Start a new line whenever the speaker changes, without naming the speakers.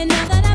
And now that I